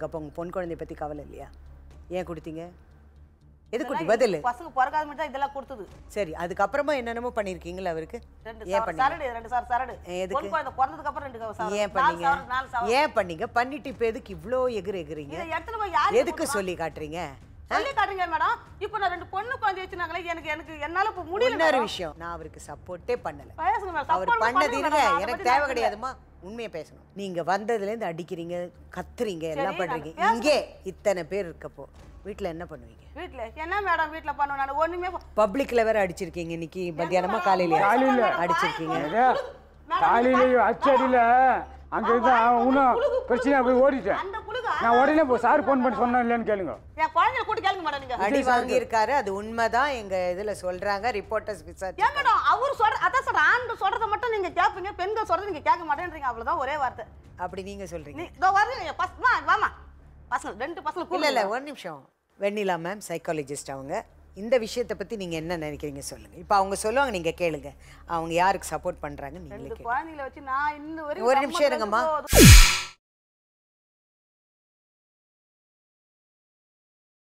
உங்களுக்கு அப்போ உங்கள் பொன் குழந்தைய பற்றி கவலை இல்லையா? ஏன் கொடுத்தீங்க? எது குட்டி பதில். பசங்க பிறக்காத மட்டும் இதெல்லாம் கொடுத்தது. சரி அதுக்கப்புறமா என்னென்னமோ பண்ணியிருக்கீங்களா அவருக்கு? ஏன் பண்ணீங்க? ரெண்டு சார் சரடு. எதுக்கு? குழந்தை பிறந்ததுக்கு அப்புறம் ரெண்டு. ஏன் பண்ணீங்க. ஏன் பண்ணீங்க? பண்ணிட்டு இப்போ எதுக்கு இவ்வளோ எகிறு எகுறீங்க? எடுத்துட்டு போய் யாருக்கு எதுக்கு சொல்லி காட்டுறீங்க? சொல்லி காட்டுங்க மேடம். இப்போ நான் ரெண்டு பொண்ணு குழந்தை வச்சுனாங்களே எனக்கு எனக்கு என்னால இப்போ முடியல இன்னொரு. விஷயம். நான் அவருக்கு சப்போர்ட்டே பண்ணல. மேடம். அவர் பண்ணது இருங்க எனக்கு தேவை கிடையாதுமா உண்மையை பேசணும். நீங்க வந்ததுலேருந்து அடிக்கிறீங்க கத்துறீங்க எல்லாம் நான் இங்கே இத்தனை பேர் இருக்கப்போ வீட்டில் என்ன பண்ணுவீங்க? வீட்ல என்ன மேடம் வீட்ல பண்ணுவேன் நான்? ஒண்ணுமே ப- பப்ளிக்ல வேற அடிச்சிருக்கீங்க இன்னைக்கு மத்தியானமா காலையில. காலையில. அடிச்சிருக்கீங்க. காலையில அச்சடியில் அங்கே இருந்தா இன்னும் பிரச்சனையாக போய் ஓடிட்டேன். அந்த புழுகு நான் உடனே இப்போ சார் ஃபோன் பண்ணி சொன்னேன் இல்லைன்னு கேளுங்க. என் குழந்தைய கூட்டி கேளுங்க மேடம் நீங்க. அடி வாங்கி இருக்காரு அது உண்மைதான். எங்க இதுல சொல்றாங்க ரிப்போர்ட்டர்ஸ் விசாரிச்சு அவர் சொல்ற அதான் சொல்ற ஆண்டு சொல்றத மட்டும் நீங்க கேட்பீங்க பெண்கள் சொல்றத நீங்க கேட்க மாட்டேன்றீங்க அவ்வளவுதான் ஒரே வார்த்தை. அப்படி நீங்க சொல்றீங்க. இதோ வருது பசங்க வாமா பசங்க ரெண்டு பசங்க இல்ல. இல்ல ஒரு நிமிஷம். வெண்ணிலா மேம் சைக்காலஜிஸ்ட் அவங்க. இந்த விஷயத்தை பத்தி நீங்க என்ன நினைக்கிறீங்க சொல்லுங்க. இப்போ அவங்க சொல்லுவாங்க நீங்க கேளுங்க. அவங்க யாருக்கு சப்போர்ட் பண்றாங்க நீங்களே குழந்தைகளை வச்சு நான் இன்னும் ஒரு நிமிஷம் இருங்கம்மா.